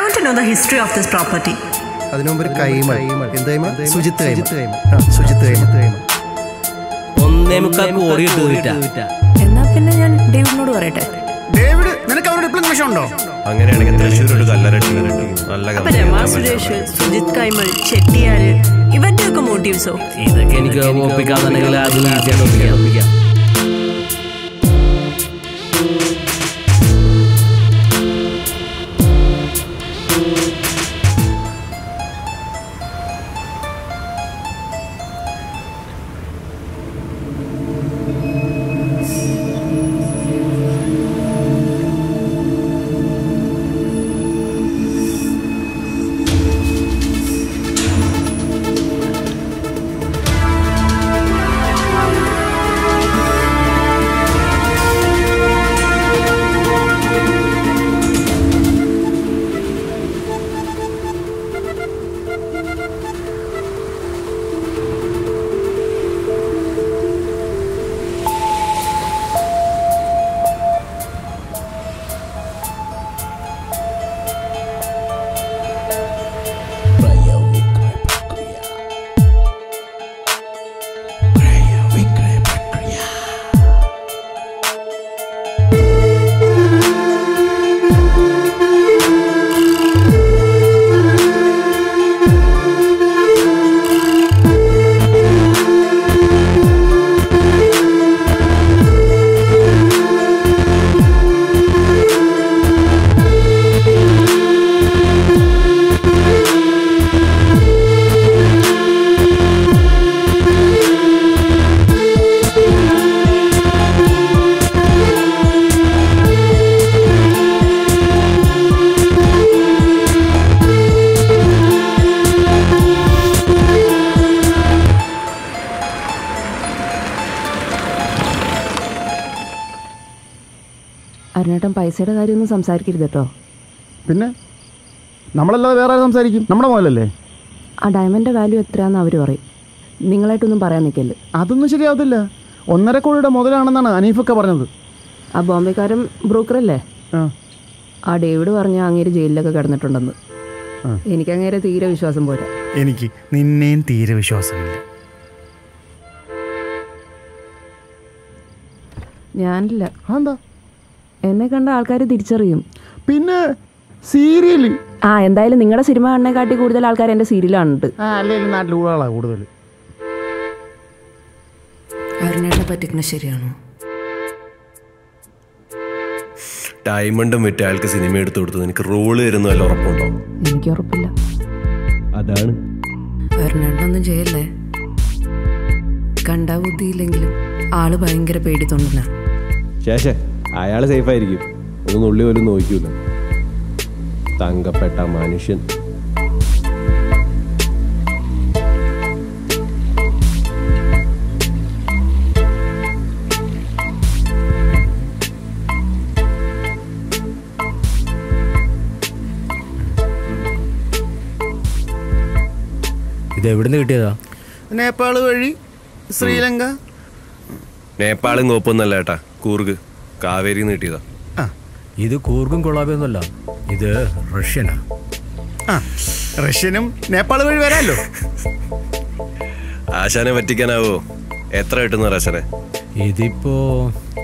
I want to know the history of this property. അതിനു മുമ്പ് ഒരു കൈമ എന്തായ്മ സുജിത്ത് കൈമ സുജിത്ത് കൈമ ഒന്നേ മുക്കാൽ കോടി എന്നാ പിന്നെ ഞാൻ ഡേവിഡിനോട് പറയട്ടെ? ഡേവിഡ് നിനക്ക് അവരോട് ഇപ്പോഴും നിമിഷം ഉണ്ടോ? അങ്ങനെയാണെങ്കിൽ തൃശ്ശൂർ ഒരു കല്ലരട്ടി. നല്ല രമാ സുരേഷ് സുജിത് കൈമൾ ചെട്ടിയാര് ഇവന്റെ ഒക്കെ മോട്ടീവ്സോ ഇതൊക്കെ എനിക്ക് ഒപ്പിക്കാന്നുണ്ടെങ്കിൽ അത് ഈസിയായിട്ട് ഒപ്പിക്കാം അരുണേട്ടൻ പൈസയുടെ കാര്യമൊന്നും സംസാരിക്കരുത് കേട്ടോ. പിന്നെ? നമ്മളല്ലാതെ വേറെ ആരും സംസാരിക്കും? നമ്മുടെ മോലല്ലേ ആ ഡയമണ്ടിന്റെ വാല്യൂ എത്രയാന്ന് അവർ പറയും. നിങ്ങളായിട്ടൊന്നും പറയാൻ നിൽക്കല്ലേ അതൊന്നും ശരിയാവത്തില്ല. ഒന്നര കോടിയുടെ മുതലാണെന്നാണ് അനീഫൊക്കെ പറഞ്ഞത്. ആ ബോംബെക്കാരൻ ബ്രോക്കറല്ലേ? ആ. ആ ഡേവിഡ് പറഞ്ഞ അങ്ങേര് ജയിലിലൊക്കെ കിടന്നിട്ടുണ്ടെന്ന്. എനിക്ക് അങ്ങേരെ തീരെ വിശ്വാസം പോരാ. എനിക്ക് നിന്നെയും തീരെ വിശ്വാസമില്ല. ഞാനില്ല. എന്താ എന്നെ കണ്ട ആൾക്കാർ തിരിച്ചറിയും. പിന്നെ സീരിയൽ ആ എന്തായാലും നിങ്ങളുടെ സിനിമ കാണുന്നേക്കാട്ടി കൂടുതൽ ആൾക്കാർ എന്റെ സീരിയലാണുണ്ട്. ആ അല്ലെങ്കിൽ നാട്ടിൽ ഊഴാളാ കൂടുതൽ അരുണേട്ടനെ പറ്റിക്കുന്ന ശരിയാണോ? ഡയമണ്ടും വിറ്റ് അയാൾക്ക് സിനിമ എടുത്തു കൊടുത്തത് എനിക്ക് റോൾ തരുന്ന വല്ല ഉറപ്പുണ്ടോ? എനിക്ക് ഉറപ്പില്ല. അതാണ്. അരുണേട്ടനൊന്നും ചെയ്യല്ലേ? കണ്ടാ ബുദ്ധിയില്ലെങ്കിലും ആൾ ഭയങ്കര പേടിത്തൊണ്ടനാ ശേഷേ അയാൾ സേഫായിരിക്കും. ഒന്ന് നുള്ളി പോലും നോക്കൂല തങ്കപ്പെട്ട മനുഷ്യൻ. ഇത് എവിടുന്ന് കിട്ടിയതാ? നേപ്പാൾ വഴി ശ്രീലങ്ക. നേപ്പാളും കോപ്പൊന്നല്ല ഏട്ടാ. കൂർഗ് കാവേരി നീട്ടിയതാ ആ ഇത് കൂർഗും കൊളാബിയൊന്നുമല്ല ഇത് റഷ്യനാ. ആ റഷ്യനും നേപ്പാൾ വഴി വരാല്ലോ ആശാനെ പറ്റിക്കാനാവോ? എത്ര കിട്ടുന്ന റശനെ ഇതിപ്പോ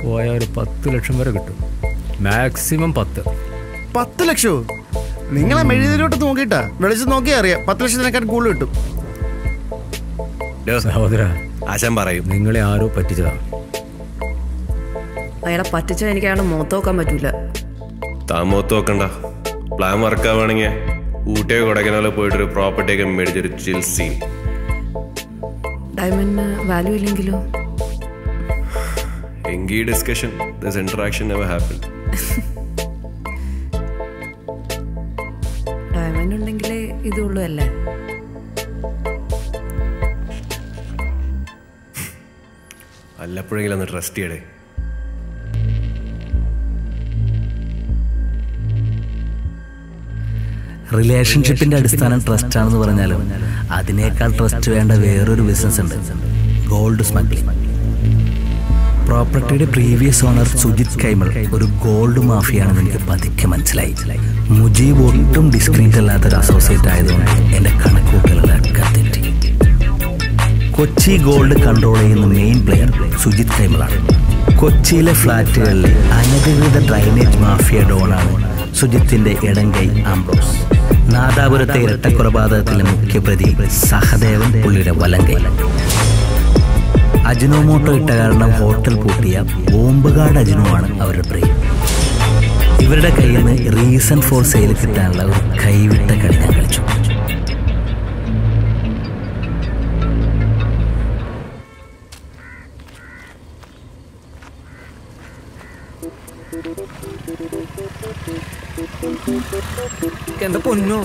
പോയ ഒരു പത്ത് ലക്ഷം വരെ കിട്ടും. മാക്സിമം പത്ത്. പത്ത് ലക്ഷമോ നിങ്ങളെ മെഴുതിലോട്ട് നോക്കിയിട്ടാ വെളിച്ചം നോക്കിയാ അറിയാം പത്ത് ലക്ഷത്തിനേക്കാൾ കൂടുതൽ കിട്ടും. സഹോദര ആശാൻ പറയും. നിങ്ങളെ ആരോ പറ്റിച്ചതാ. അയാളെ പറ്റിച്ചാൽ എനിക്ക് അയാളെ മുഖത്ത് നോക്കാൻ പറ്റൂല. താമോത്ത് നോക്കണ്ട. പ്ലാൻ വർക്ക് ആവുകയാണെങ്കിൽ ഊട്ടിയോ കൊടക്കനാലോ പോയിട്ടൊരു പ്രോപ്പർട്ടി ഒക്കെ മേടിച്ചൊരു ചിൽ സീൻ ഡയമണ്ടിന് വാല്യൂ ഇല്ലെങ്കിലോ? എങ്കിൽ discussion this interaction never happen diamond ഉണ്ടെങ്കിലേ ഇതുള്ളൂ അല്ലേ? വല്ലപ്പോഴെങ്കിലും ഒന്ന് ട്രസ്റ്റ് ചെയ്യടേ. റിലേഷൻഷിപ്പിന്റെ അടിസ്ഥാനം ട്രസ്റ്റ് ആണെന്ന് പറഞ്ഞാലും അതിനേക്കാൾ ട്രസ്റ്റ് വേണ്ട വേറൊരു ബിസിനസ് ഉണ്ട്. ഗോൾഡ് സ്മഗ്ലിംഗ് പ്രോപ്പർട്ടിയുടെ പ്രീവിയസ് ഓണർ സുജിത് കൈമൾ ഒരു ഗോൾഡ് മാഫിയാണെന്ന് എനിക്ക് പതുക്കെ മനസ്സിലായി. മുജീബ് ഒട്ടും ഡിസ്ക്രീറ്റ് അല്ലാത്തൊരു അസോസിയേറ്റ് ആയതുകൊണ്ട് എന്റെ കണക്കൂട്ടലുകളൊക്കെ തെറ്റി കൊച്ചി ഗോൾഡ് കൺട്രോൾ ചെയ്യുന്ന മെയിൻ പ്ലെയർ സുജിത് കൈമളാണ്. കൊച്ചിയിലെ ഫ്ളാറ്റുകളിലെ അനധികൃത ഡ്രൈനേജ് മാഫിയ ഡോണാണ് സുജിത്തിന്റെ ഇടങ്കൈ ആംബ്രോസ്. നാദാപുരത്തെ ഇരട്ടക്കൊലപാതകത്തിലെ മുഖ്യപ്രതി സഹദേവൻ പുള്ളിയുടെ വലങ്കൈ. അജിനോമോട്ടോ ഇട്ട കാരണം ഹോട്ടൽ പൂട്ടിയ ബോംബുകാട് അജിനുവാണ് അവരുടെ പ്രിയം. ഇവരുടെ കയ്യിൽ നിന്ന് റീസൺ ഫോർ സെയിൽ കിട്ടാനുള്ള ഒരു കൈവിട്ട കളി ഞാൻ കളിച്ചു എന്താ പൊന്നോ?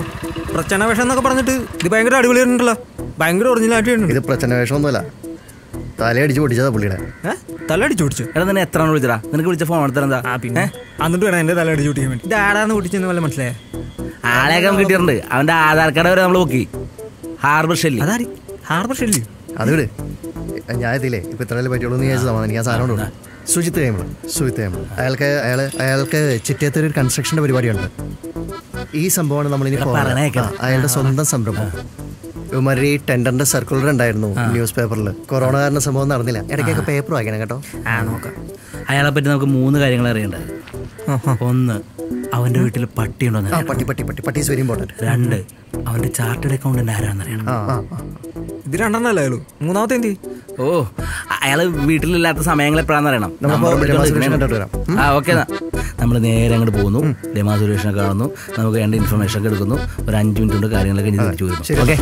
പ്രച്ചന വേഷം എന്നൊക്കെ പറഞ്ഞിട്ട് ഇത് ഭയങ്കര അടിപൊളി അടിപൊളിയായിട്ടുണ്ടല്ലോ ഭയങ്കര ഒറിജിനായിട്ട് ഇത് പ്രശ്ന വേഷമൊന്നുമല്ല തലയടിച്ച് പൊടിച്ചതാ പുള്ളിയുടെ. തലയടിച്ച് പൊടിച്ചു എടാ നിന്നെ എത്ര വിളിച്ചടാ? നിനക്ക് വിളിച്ച ഫോൺ എടുത്തത് എന്താ? ആ പിന്നെ. എന്നിട്ട് വേണം എന്റെ തലയടിച്ച് പൊട്ടിക്കാൻ വേണ്ടി. ഇത് ആടാന്ന് പൊട്ടിച്ചെന്ന് വല്ല മനസ്സിലായേ? ആളെയൊക്കെ നമുക്ക് കിട്ടിയിട്ടുണ്ട് അവന്റെ ആധാർ കാർഡ് വരെ നമ്മൾ നോക്കി ഹാർബർ ഷെല്ലി അതാരി? ഹാർബർ ഷെല്ലി അത് വിട്. ഞാൻ എത്തിയില്ലേ? ഇപ്പൊ ഇത്രയല്ലേ പറ്റുള്ളൂ എന്ന് ഞാൻ സമാധാനം. ഞാൻ സാധനം കൊണ്ട് സുജിത്ത് കഴിയുമ്പോൾ സുജിത്ത് കഴിയുമ്പോൾ അയാൾക്ക് അയാൾ അയാൾക്ക് ചിറ്റേത്തൊരു കൺസ്ട്രക്ഷന്റെ കൺസ്ട്രക്ഷന്റെ പരിപാടിയുണ്ട്. ഈ സംഭവമാണ് നമ്മൾ ഇനി അയാളുടെ സ്വന്തം സംരംഭം. ഇവന്മാരുടെ ഈ ടെൻഡറിന്റെ സർക്കുലർ ഉണ്ടായിരുന്നു ന്യൂസ് പേപ്പറിൽ കൊറോണ കാരണം സംഭവം നടന്നില്ല. ഇടയ്ക്കൊക്കെ പേപ്പർ വായിക്കണം കേട്ടോ. ആ നോക്കാം. അയാളെ പറ്റി നമുക്ക് മൂന്ന് കാര്യങ്ങൾ അറിയണ്ട? ഒന്ന് അവന്റെ വീട്ടിൽ പട്ടിയുണ്ടോ ആ പട്ടി പട്ടി പട്ടി. പട്ടി വെരി ഇമ്പോർട്ടന്റ് രണ്ട് അവന്റെ ചാർട്ടേഡ് അക്കൗണ്ടന്റ് ആരാണെന്ന് അറിയണം. ഇത് രണ്ടെണ്ണല്ലേ മൂന്നാമത്തെ എന്തി? ഓ അയാൾ വീട്ടിലില്ലാത്ത സമയങ്ങൾ എപ്പോഴാന്ന് അറിയണം. ആ ഓക്കെ നമ്മൾ നേരെ അങ്ങോട്ട് പോകുന്നു. രമാ സുരേഷിനെ കാണുന്നു. നമുക്ക് വേണ്ട ഇൻഫർമേഷൻ ഒക്കെ എടുക്കുന്നു. ഒരു അഞ്ച് മിനിറ്റ് കൊണ്ട് കാര്യങ്ങളൊക്കെ ഇനി തിരിച്ചു വരുന്നു. ഓക്കെ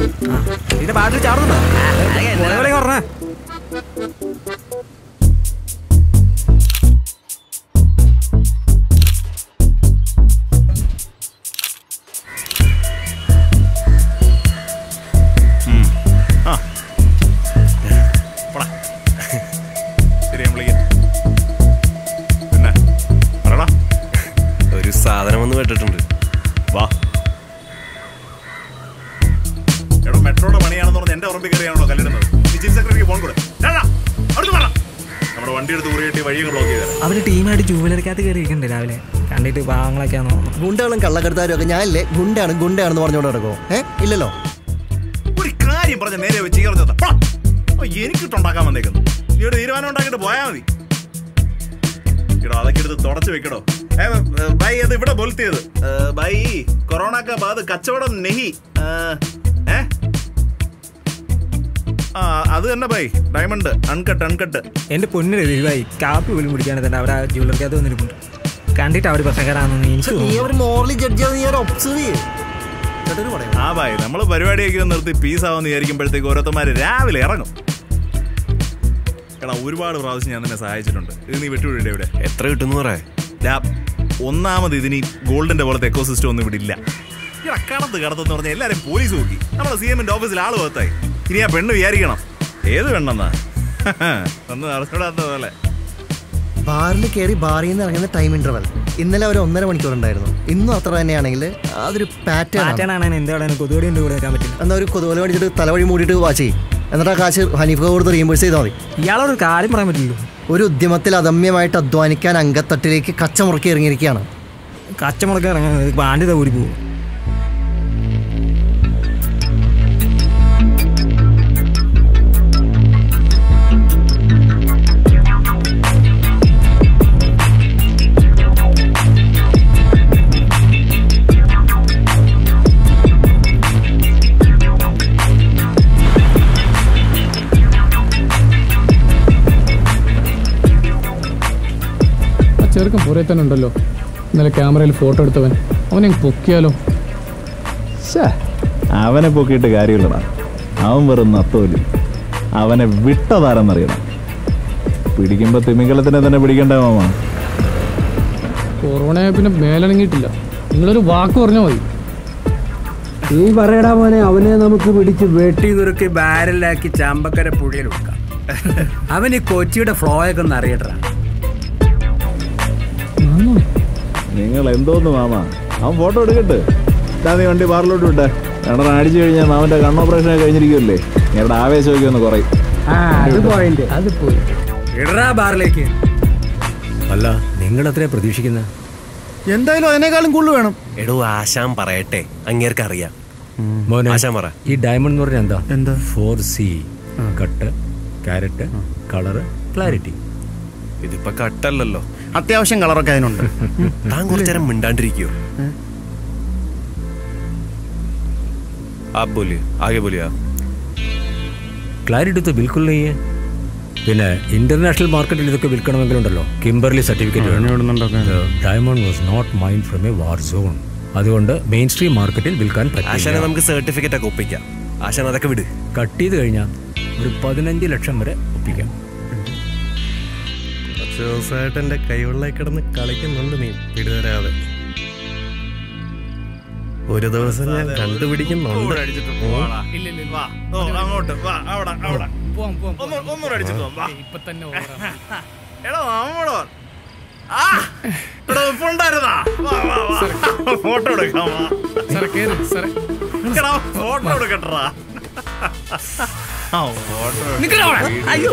വഴിയൊക്കെ ബ്ലോക്ക് ചെയ്തത് അവർ ടീമായിട്ട് ജൂബിലറിക്കകത്ത് കയറി ഇരിക്കണ്ടേ രാവിലെ. കണ്ടിട്ട് പാവങ്ങളൊക്കെയാണോ ഗുണ്ടകളും കള്ളക്കടത്താരും ഒക്കെ ഞാനില്ലേ? ഗുണ്ടാണ് ഗുണ്ടാണെന്ന് പറഞ്ഞുകൊണ്ട് നടക്കുമോ ഏ? ഇല്ലല്ലോ. ഒരു കാര്യം പറഞ്ഞ നേരെ വെച്ച് എനിക്ക് എനിക്കിട്ടുണ്ടാക്കാൻ വന്നേക്കുന്നു. നീ ഒരു തീരുമാനം ഉണ്ടാക്കിയിട്ട് പോയാൽ മതി. എടോ അതൊക്കെ എടുത്ത് തുടച്ചു വെക്കടോ. ബൈ അത് ഇവിടെ ബോൽത്തിയത്. ബൈ കൊറോണ കാ കച്ചവടം നെഹി. ഏഹ് ആ അത് തന്നെ ബൈ. ഡയമണ്ട് അൺകട്ട് അൺകട്ട് എന്റെ പൊന്നിന് രവിവായി കാപ്പി പോലും കുടിക്കാണ്ട് തന്നെ അവരാ ജൂവലറിക്കകത്ത് വന്നിരിപ്പുണ്ട്. കണ്ടിട്ട് അവർ പ്രസംഗരാണെന്ന് എനിക്ക് ആ ബായ് നമ്മൾ പരിപാടിയൊക്കെ ഒന്ന് നിർത്തി പീസ് ആവുമെന്ന് വിചാരിക്കുമ്പോഴത്തേക്ക് ഓരോരുത്തന്മാര് രാവിലെ ഇറങ്ങും. എടാ ഒരുപാട് പ്രാവശ്യം ഞാൻ തന്നെ സഹായിച്ചിട്ടുണ്ട്. ഇത് നീ വിട്ടുവിടേ ഇവിടെ. എത്ര കിട്ടുന്നു പറയാ ഞാൻ ഒന്നാമത് ഇതിന് ഗോൾഡിന്റെ പോലത്തെ എക്കോ സിസ്റ്റം ഒന്നും ഇവിടെ ഇല്ല. കടത്ത് കടത്തെന്ന് പറഞ്ഞാൽ എല്ലാരും പോലീസ് നോക്കി. നമ്മുടെ സി എമ്മിന്റെ ഓഫീസിൽ ആൾ പുറത്തായി ഇനി ആ പെണ്ണ് വിചാരിക്കണം. ഏത് പെണ്ണെന്നാ? ഒന്ന് പോലെ. ബാറിൽ കയറി ബാറിൽ നിന്ന് ഇറങ്ങുന്ന ടൈം ഇന്റർവൽ ഇന്നലെ ഒരു ഒന്നര മണിക്കൂർ ഉണ്ടായിരുന്നു. ഇന്നും അത്ര തന്നെയാണെങ്കിൽ അതൊരു പാറ്റേൺ പാറ്റേണാണ് എന്റെ അവിടെ കൊതുകടി ഉണ്ട് വരാൻ വെക്കാൻ പറ്റില്ല എന്നാ ഒരു കൊതുവല മേടിച്ചിട്ട് തലവഴി മൂടിയിട്ട് വാച്ച് ചെയ്യും. എന്നിട്ട് ആ കാശ് ഹനീഫ് കൊടുത്ത് റീംബേഴ്സ് ചെയ്താൽ മതി. ഇയാളൊരു കാര്യം പറയാൻ പറ്റില്ലല്ലോ. ഒരു ഉദ്യമത്തിൽ അദമ്യമായിട്ട് അധ്വാനിക്കാൻ അങ്കത്തട്ടിലേക്ക് കച്ചമുറക്കി ഇറങ്ങിയിരിക്കുകയാണ്. കച്ചമുറക്കി ഇറങ്ങാൻ പാണ്ഡിത ഊരി പോകും ചെറുക്കൻ പുറേ തന്നെ ഉണ്ടല്ലോ. ഇന്നലെ ക്യാമറയിൽ ഫോട്ടോ എടുത്തവൻ. അവനെ പൊക്കിയാലോ? അവനെ പൊക്കിയിട്ട് കാര്യമില്ലടാ. അവൻ വെറും നത്തോലി. അവനെ വിട്ടതാരെന്നറിയണം. പിടിക്കുമ്പോ തിമിംഗലത്തിനെ തന്നെ പിടിക്കണ്ടേ മാമ? കൊറോണയെ പിന്നെ മേലണങ്ങിയിട്ടില്ല. നിങ്ങളൊരു വാക്ക് പറഞ്ഞാൽ മതി. നീ പറയടാ മോനെ അവനെ നമുക്ക് പിടിച്ച് വെട്ടി നുറുക്കി ബാരലാക്കി ചാമ്പക്കര പുഴയിൽ വെക്കാം. അവൻ ഈ കൊച്ചിയുടെ ഫ്ലോ ഒക്കെ ഒന്ന് അറിയട്ടാ. നിങ്ങൾ എന്തോന്ന് മാമ? അവൻ ഫോട്ടോ എടുക്കട്ടെ. ഞാൻ നീ വണ്ടി ബാറിലോട്ട് വിട്ടെ. രണ്ടെണ്ണം അടിച്ചു കഴിഞ്ഞാൽ മാമന്റെ കണ്ണ് ഓപ്പറേഷൻ കഴിഞ്ഞിരിക്കുമല്ലേ ഞങ്ങളുടെ ആവേശമൊക്കെ ഒന്ന് കുറയും. ആ അത് പോയിന്റ് അത് പോയി. ഇടറാ ബാറിലേക്ക്. അല്ല നിങ്ങൾ അത്രേ പ്രതീക്ഷിക്കുന്ന? എന്തായാലും അതിനേക്കാളും കൂടുതൽ വേണം. എടോ ആശാൻ പറയട്ടെ. അങ്ങേർക്ക് അറിയാം. മോനെ ആശാൻ പറ. ഈ ഡയമണ്ട് എന്ന് പറഞ്ഞാൽ എന്താ? എന്താ? Four C cut carat colour clarity ഇതിപ്പോ കട്ടല്ലല്ലോ അത്യാവശ്യം കളറൊക്കെ അതിനുണ്ട് താൻ കുറച്ചേരം മിണ്ടാണ്ടിരിക്കോ आप बोलिए आगे बोलिए आप ക്ലാരിറ്റി तो बिल्कुल नहीं है പിന്നെ ഇന്റർനാഷണൽ മാർക്കറ്റിൽ ഇതൊക്കെ വിൽക്കണമെങ്കിലുണ്ടല്ലോ കിംബർലി സർട്ടിഫിക്കറ്റ് വേണം diamond was not mined from a war zone അതുകൊണ്ട് മെയിൻ സ്ട്രീം മാർക്കറ്റിൽ വിൽക്കാൻ ആശാനെ പറ്റില്ല നമുക്ക് സർട്ടിഫിക്കറ്റ് ഒക്കെ ഒപ്പിക്കാം ആശാൻ അതൊക്കെ വിട് കട്ട് ചെയ്ത് കഴിഞ്ഞാൽ ഒരു പതിനഞ്ച് ലക്ഷം വരെ ഒപ്പിക്കാം കുറച്ച് ദിവസമായിട്ട് എന്റെ കൈവെള്ളയിൽ കിടന്ന് കളിക്കുന്നുണ്ട് നീ പിടിതരാതെ ഒരു ദിവസം ഞാൻ കണ്ടുപിടിക്കുന്നുണ്ട്. അടിച്ചിട്ട് പോവാടാ. വാ. അങ്ങോട്ട് വാ അവിടെ അവിടെ. ഒന്ന് ഒന്നുകൂടെ അടിച്ചിട്ട് വാ. വാ. എടാ നമ്മടോ ആ എടാ ഇപ്പൊ ഉണ്ടായിരുന്നാ വാ വാ വാ. ഫോട്ടോ എടുക്കാം ഫോട്ടോ എടുക്കട്ടാ ആ ഫോട്ടോ അയ്യോ.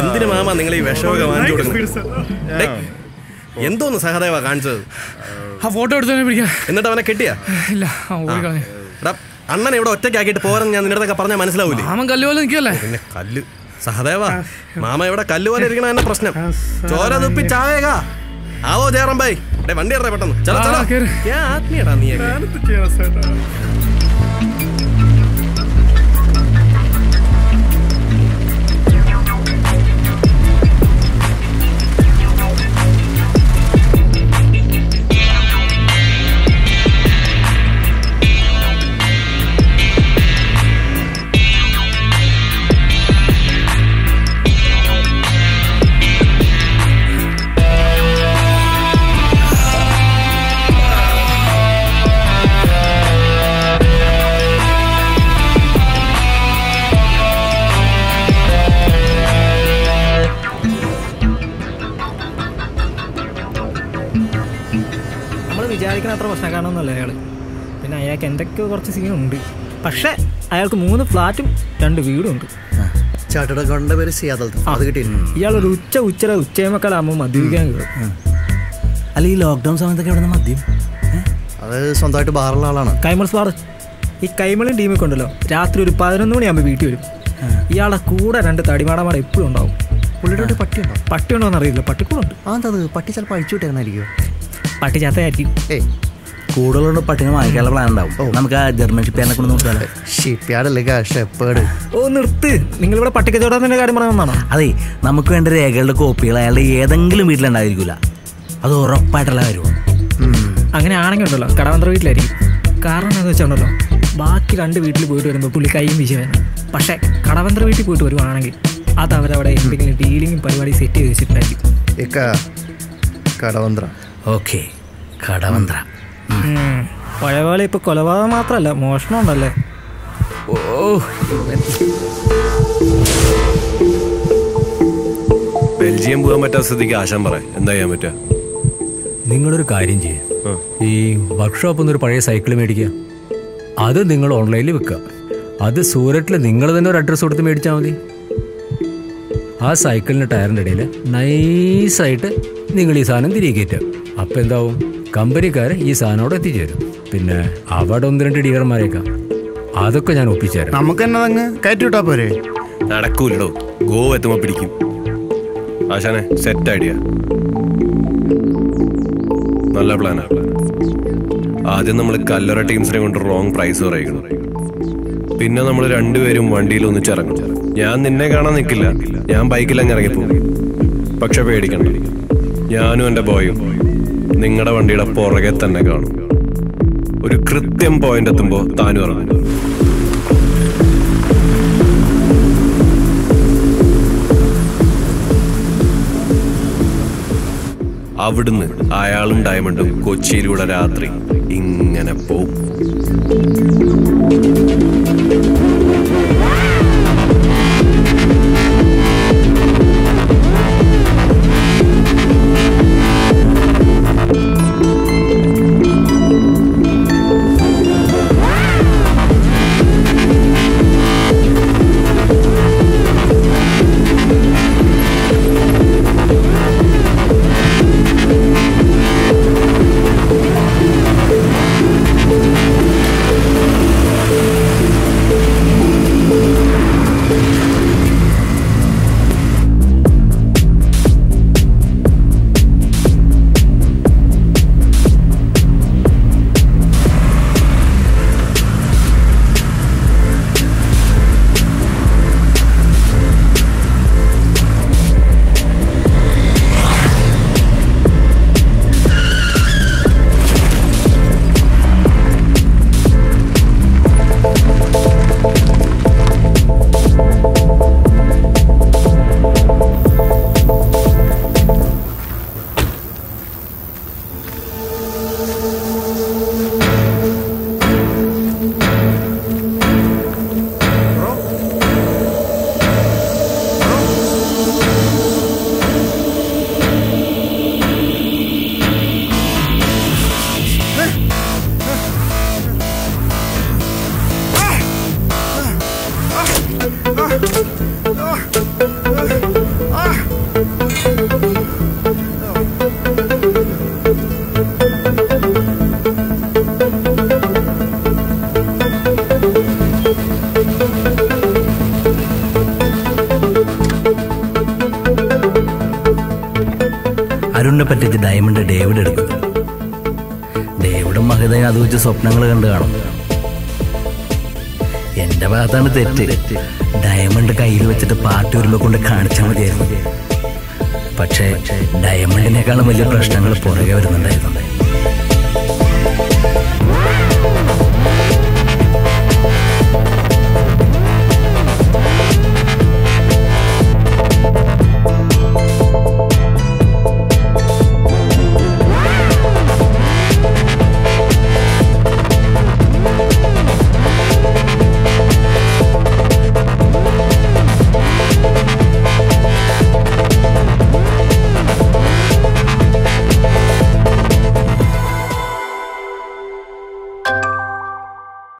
എന്തിനു മാമ നിങ്ങൾ ഈ വിഷമൊക്കെ വാങ്ങിച്ചു കൊടുക്കുന്നത്? എന്തോന്ന് സഹദേവ കാണിച്ചത്? ആ ഫോട്ടോ എടുത്തവനെ പിടിക്കാം. എന്നിട്ട് അവനെ കെട്ടിയാ? ഇല്ല അണ്ണൻ ഇവിടെ ഒറ്റയ്ക്കാക്കിയിട്ട് പോരെന്ന് ഞാൻ നിന്റെ പറഞ്ഞാൽ മനസ്സിലാവൂലേ? മാമൻ കല്ല് പോലെ നിൽക്കല്ലേ പിന്നെ കല്ല്. സഹദേവ മാമ ഇവിടെ കല്ല് പോലെ ഇരിക്കണ എന്നെ പ്രശ്നം. ചോര തുപ്പി ചാവേക ആവോ ജയറാം ബൈ വണ്ടി ഇറങ്ങി പെട്ടെന്ന്. ചലോ ചലോ. ആത്മീയടാ നീയൊക്കെ. അയാൾക്ക് എന്തൊക്കെയോ കുറച്ച് സീനുണ്ട്. പക്ഷേ അയാൾക്ക് മൂന്ന് ഫ്ലാറ്റും രണ്ട് വീടും ഉണ്ട് ചാർട്ടേഡ് അക്കൗണ്ടിന്റെ പേര് അത് ഉച്ച ഉച്ചര ഉച്ചയമക്കാലാകുമ്പോൾ മദ്യപിക്കാൻ കയറും അല്ല ഈ ലോക്ക്ഡൗൺ സമയത്തൊക്കെ എവിടെ നിന്ന് മദ്യം അത് സ്വന്തമായിട്ട് ബാറുള്ള ആളാണ്. കൈമൾസ് ബാർ ഈ കൈമളും ടീമൊക്കെ ഉണ്ടല്ലോ. രാത്രി ഒരു പതിനൊന്ന് മണിയാകുമ്പോൾ വീട്ടിൽ വരും. ഇയാളെ കൂടെ രണ്ട് തടിമാടമാട എപ്പോഴും ഉണ്ടാവും. പുള്ളിയുടെ പട്ടി ഉണ്ടോ? പട്ടി ഉണ്ടോ എന്നറിയില്ല. പട്ടിക്കൂടുണ്ട്. ആ എന്താ പട്ടി ചിലപ്പോൾ അഴിച്ചു വിട്ടേന്നായിരിക്കും പട്ടി ചത്തയായിരിക്കും. ഏയ്. കൂടുതലുള്ള പട്ടിനെ വാങ്ങിക്കാനുള്ള പ്ലാൻ ഉണ്ടാവും. നമുക്ക് ആ ജർമ്മൻ ഷിപ്പിയാനെ കൊണ്ട് നോക്കാല്ലേ ഷിപ്പ്യാർഡല്ലേ ഷെപ്പേഡ് ഓ നിർത്ത്. നിങ്ങൾ നിങ്ങളിവിടെ പട്ടിക്കച്ചവടത്തിന്റെ കാര്യം പറയാമെന്നാണോ അതെ നമുക്ക് വേണ്ട രേഖകളുടെ കോപ്പികൾ അയാളുടെ ഏതെങ്കിലും വീട്ടിലുണ്ടായിരിക്കില്ല അത് ഉറപ്പായിട്ടുള്ള കാര്യമാണ്. അങ്ങനെ ആണെങ്കിൽ ഉണ്ടല്ലോ കടവന്ത്ര വീട്ടിലായിരിക്കും. കാരണം എന്താണെന്ന് വെച്ചാൽ ബാക്കി രണ്ട് വീട്ടിൽ പോയിട്ട് വരുമ്പോൾ പുള്ളി കൈയും വീശി പക്ഷേ കടവന്ത്ര വീട്ടിൽ പോയിട്ട് വരുവാണെങ്കിൽ അത് അവരവിടെ എന്തെങ്കിലും ഡീലിങ്ങും പരിപാടി സെറ്റ് ചെയ്ത് വെച്ചിട്ടുണ്ടായിരിക്കും. കടവന്ത്ര. ഓക്കെ കടവന്ത്ര. ഉം. പഴയ പോലെ ഇപ്പൊ കൊലപാതകം മാത്രല്ല മോഷണം ഉണ്ടല്ലേ? ഓ ബെൽജിയം പോകാൻ പറ്റാത്ത സ്ഥിതിക്ക് ആശാൻ പറ എന്താ ചെയ്യാൻ പറ്റുക? നിങ്ങളൊരു കാര്യം ചെയ്യ. ഈ വർക്ക്ഷോപ്പിൽ നിന്ന് ഒരു പഴയ സൈക്കിൾ മേടിക്കുക. അത് നിങ്ങൾ ഓൺലൈനിൽ വെക്കുക. അത് സൂരറ്റിൽ നിങ്ങൾ തന്നെ ഒരു അഡ്രസ്സ് കൊടുത്ത് മേടിച്ചാൽ മതി. ആ സൈക്കിളിന്റെ ടയറിന്റെ ഇടയിൽ നൈസായിട്ട് നിങ്ങൾ ഈ സാധനം തിരികെ കയറ്റുക. അപ്പം എന്താവും? കമ്പനിക്കാർ ഈ സാധനം അവിടെ എത്തിച്ചേരും. പിന്നെ അവിടെ ഒന്ന് രണ്ട് ഡീലർമാരേക്കാം അതൊക്കെ ഞാൻ ഒപ്പിച്ചേരാം. നമുക്ക് തന്നെ അതങ്ങ് കയറ്റി വിട്ടാ പോരെ? നടക്കൂല്ലോ ഗോ എത്തുമ്പോ പിടിക്കും. ആശാനെ സെറ്റ് ഐഡിയ നല്ല പ്ലാനാ ആദ്യം നമ്മൾ കല്ലറ ടീംസിനെ കൊണ്ട് റോങ് പ്രൈസ് പറയിക്കണം പിന്നെ നമ്മൾ രണ്ടുപേരും വണ്ടിയിൽ ഒന്നിച്ചിറങ്ങും ഞാൻ നിന്നെ കാണാൻ നിൽക്കില്ല ഞാൻ ബൈക്കിൽ അങ്ങ് ഇറങ്ങിപ്പോകും. പക്ഷെ പേടിക്കണം ഞാനും എന്റെ ബോയും നിങ്ങളുടെ വണ്ടിയുടെ പുറകെ തന്നെ കാണും. ഒരു കൃത്യം പോയിന്റ് എത്തുമ്പോൾ താനും ഇറങ്ങും. അവിടുന്ന് അയാളും ഡയമണ്ടും കൊച്ചിയിലൂടെ രാത്രി ഇങ്ങനെ പോവും. അരുണിനെ പറ്റിച്ച് ഡയമണ്ട് ഡേവിഡ് എടുക്കുന്നു ഡേവിഡും മഹിതയും അത് വെച്ച് സ്വപ്നങ്ങൾ കണ്ടു കാണും. എന്റെ ഭാഗത്താണ് തെറ്റ്. ഡയമണ്ട് കയ്യിൽ വെച്ചിട്ട് പാർട്ടി വരുമ്പോ കൊണ്ട് കാണിച്ചാൽ മതിയായിരുന്നു. പക്ഷേ ഡയമണ്ടിനേക്കാളും വലിയ പ്രശ്നങ്ങൾ പുറകെ വരുന്നുണ്ടായിരുന്നു.